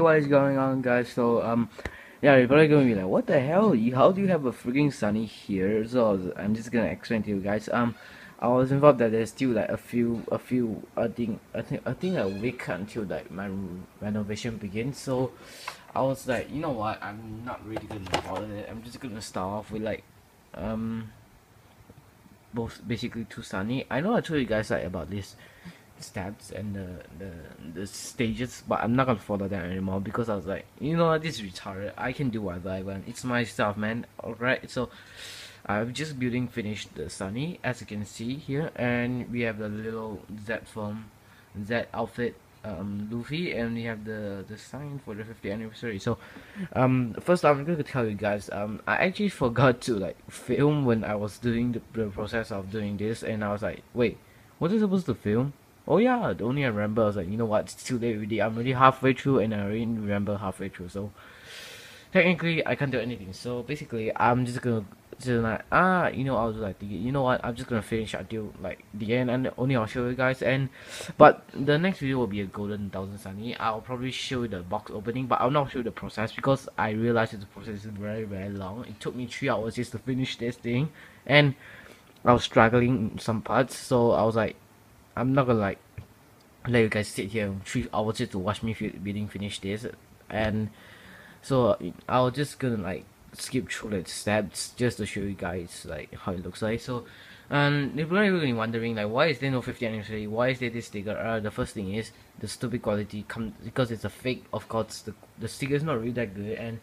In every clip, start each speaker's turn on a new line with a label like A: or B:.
A: what is going on guys? So um yeah you're probably gonna be like what the hell? You, how do you have a freaking sunny here? So i'm just gonna explain to you guys. Um i was involved that there's still like a few a few i think i think i think a week until like my renovation begins. So i was like you know what? I'm not really gonna bother it. I'm just gonna start off with like um both basically too sunny. I know i told you guys like about this steps and the, the the stages but I'm not gonna follow that anymore because I was like you know this is retarded. I can do whatever I want. It's my stuff man. Alright so I've just building finished the Sunny as you can see here. And we have the little Z form Z outfit um, Luffy. And we have the the sign for the 50th anniversary. So um first I'm going to tell you guys um I actually forgot to like film when I was doing the, the process of doing this. And I was like wait what is supposed to film Oh yeah, the only I remember I was like, you know what, it's too late already. I'm already halfway through and I already remember halfway through. So technically I can't do anything. So basically I'm just gonna just like ah you know I was like you know what I'm just gonna finish until like the end and only I'll show you guys and but the next video will be a golden thousand sunny I'll probably show you the box opening but I'll not show you the process because I realized that the process is very very long it took me three hours just to finish this thing and I was struggling in some parts so I was like I'm not gonna like let you guys sit here three hours just to watch me building finish this and so I was just gonna like skip through the steps just to show you guys like how it looks like. So and you're probably wondering like why is there no 50 anniversary? Why is there this sticker? Uh, the first thing is the stupid quality come because it's a fake of course the, the sticker is not really that good. And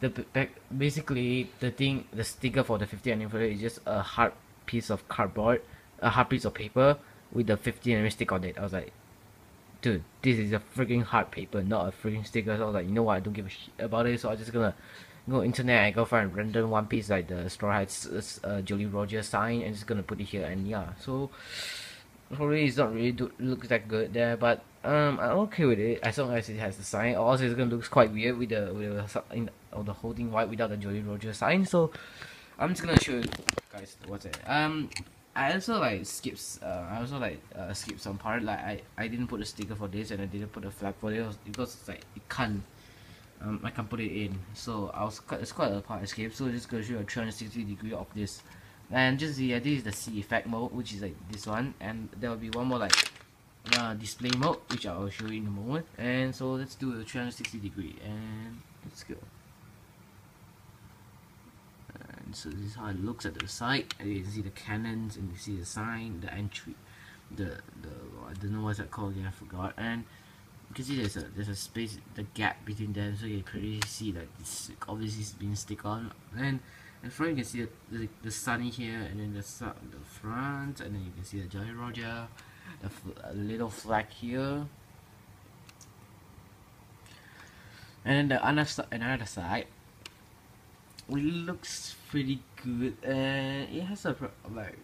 A: the back basically the thing the sticker for the 50 anniversary is just a hard piece of cardboard a hard piece of paper with the 50 and stick on it. I was like, dude, this is a freaking hard paper, not a freaking sticker. So I was like, you know what, I don't give a shit about it. So I'm just gonna go internet and go find random one piece like the Straw Hats uh, Jolly Roger sign and just gonna put it here. And yeah, so probably it's not really do, looks that good there, but um, I'm okay with it as long as it has the sign. Also, it's gonna look quite weird with the with the in, or the holding white without the Jolly Roger sign. So I'm just gonna show you guys what's it. Um, I also like skips. Uh, I also like uh, skip some part. Like I, I didn't put a sticker for this, and I didn't put a flag for this because it's like it can't. Um, I can't put it in. So I was quite, it's quite a part escape. So just gonna show you a 360 degree of this, and just. Uh, this is the C effect mode, which is like this one, and there will be one more like uh, display mode, which I will show you in a moment. And so let's do a 360 degree, and let's go and so this is how it looks at the side and you can see the cannons and you see the sign the entry the the I don't know what's that called again I forgot. And you can see there's a there's a space the gap between them so you can clearly see that this obviously it's been stick on. And in front you can see the, the, the sunny here and then the the front and then you can see the Jolly Roger the little flag here. And then the other, another side looks pretty good and it has a like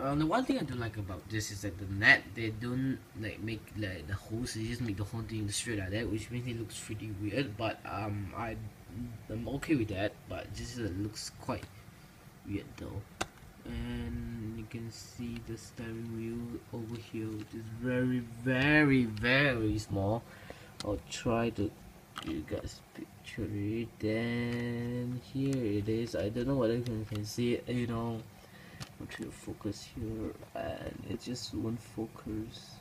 A: um, the one thing I don't like about this is that the net they don't like make like the holes they just make the whole thing straight like that which means it looks pretty weird but um I I'm okay with that but this uh, looks quite weird though. And you can see the steering wheel over here which is very very very small. I'll try to you guys picture it then here it is. I don't know whether you can see it you know. I'm trying to focus here and it just won't focus.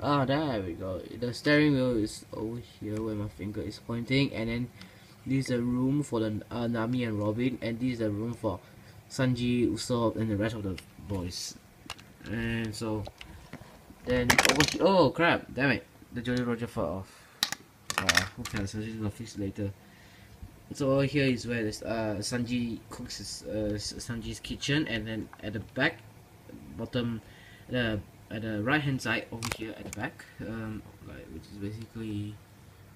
A: Ah there we go. The steering wheel is over here where my finger is pointing and then this is a room for the uh, Nami and Robin and this is a room for Sanji, Usopp and the rest of the boys. And so then over oh crap damn it the Jolly Roger fell off. Uh, who cares? I'm gonna fix later. So here is where this, uh, Sanji cooks his, uh, Sanji's kitchen, and then at the back, bottom, uh, at the right hand side over here at the back, um, like which is basically,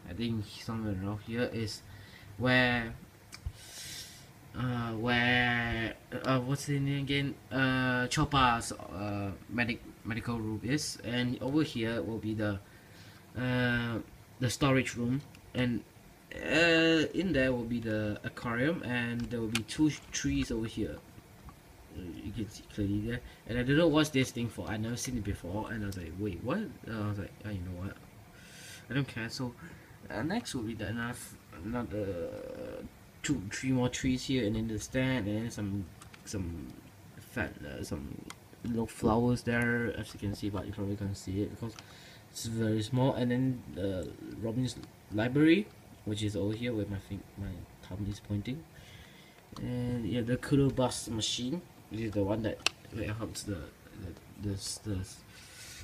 A: I think somewhere around here is where uh, where uh, what's the name again? Uh, Chopper's uh, medic medical room is, and over here will be the uh, the storage room and uh, in there will be the aquarium and there will be two trees over here. You can see clearly there. And I don't know what's this thing for. I never seen it before and I was like wait what? And I was like oh, you know what? I don't care. So uh, next will be the enough another two three more trees here and then the stand and then some some fat uh, some little flowers there as you can see but you probably can't see it because it's very small. And then the Robin's library which is over here where my my thumb is pointing. And yeah the Coup de Burst machine which is the one that where helps the the the, the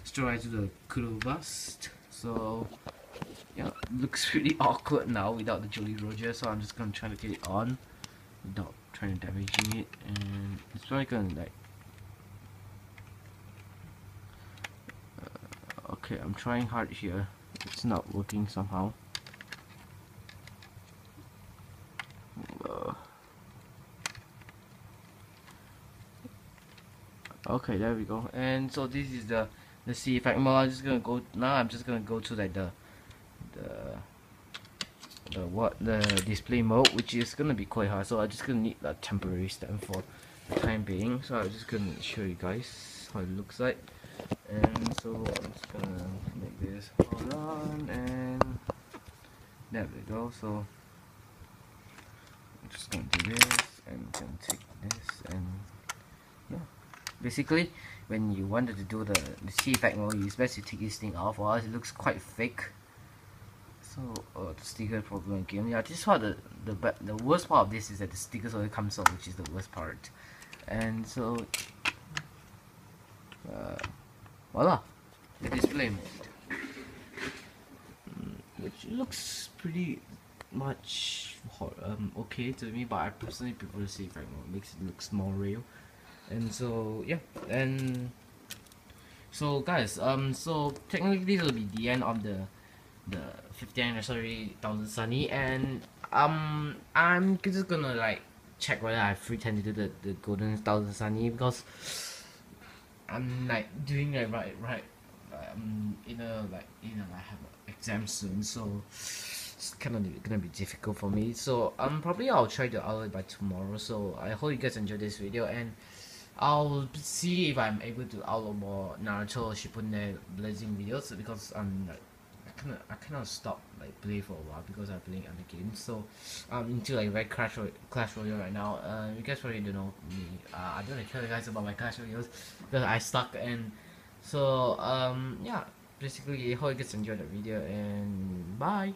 A: storage to the Coup de Burst so yeah, looks really awkward now without the Jolly Roger, so I'm just gonna try to get it on without trying to damaging it, and it's probably gonna like. Okay, I'm trying hard here. It's not working somehow. Uh, okay, there we go. And so this is the the see effect mode. I'm just gonna go now. I'm just gonna go to like the the the what the display mode which is gonna be quite hard so I'm just gonna need a temporary stand for the time being so I'm just gonna show you guys how it looks like and so I'm just gonna make this hold on and there we go so I'm just gonna do this and I'm gonna take this and yeah basically when you wanted to do the, the C effect mode you best to take this thing off or else it looks quite fake so uh, the sticker problem again. Yeah, this part the the the worst part of this is that the stickers already comes off, which is the worst part. And so, uh, voila, the display mode, mm, which looks pretty much um, okay to me, but I personally prefer the safe mode. Makes it looks more real. And so yeah, and so guys, um, so technically this will be the end of the the 50th anniversary Thousand Sunny and um I'm just gonna like check whether I free to the, the golden thousand sunny because I'm like doing it right right um in a like you know I have an exam soon so it's kind of gonna be difficult for me. So um probably I'll try to upload by tomorrow. So I hope you guys enjoyed this video and I'll see if I'm able to upload more Naruto Shippuden Blazing videos because I'm like kind of I kind of stopped like play for a while because I'm playing other games. So I'm into like very Clash Royale, Clash Royale right now. Uh, you guys probably don't know me. Uh, I don't want to tell you guys about my Clash Royale because I stuck and so um yeah. Basically, I hope you guys enjoyed the video and bye.